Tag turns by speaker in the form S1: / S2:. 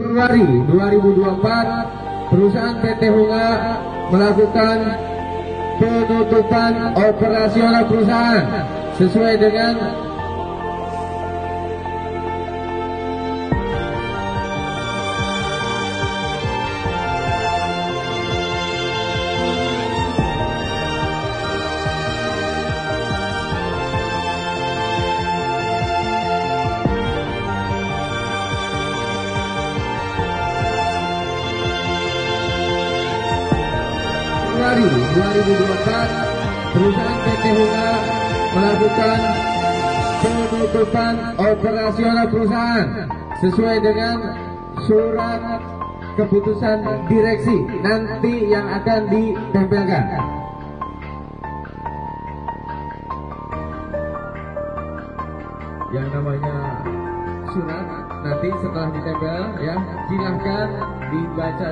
S1: Februari 2024 perusahaan PT Hunga melakukan penutupan operasional perusahaan sesuai dengan Februari 2024 perusahaan PT Hunga melakukan penutupan operasional perusahaan sesuai dengan surat keputusan direksi nanti yang akan ditempelkan. Yang namanya surat nanti setelah ditempel ya silahkan dibaca